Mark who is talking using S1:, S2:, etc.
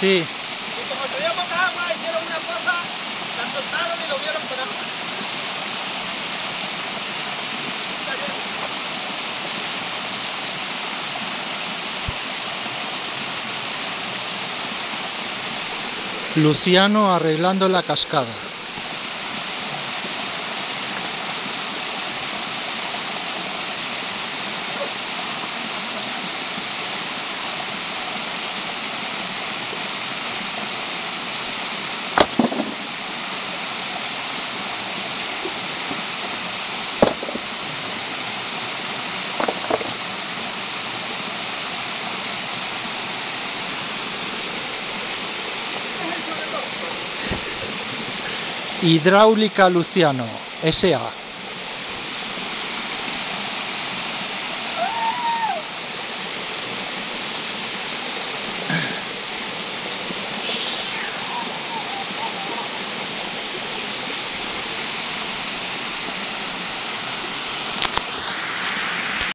S1: Sí.
S2: Y como poca agua, hicieron una cosa, la soltaron y lo vieron por agua.
S1: Luciano arreglando la cascada. Hidráulica Luciano, S.A.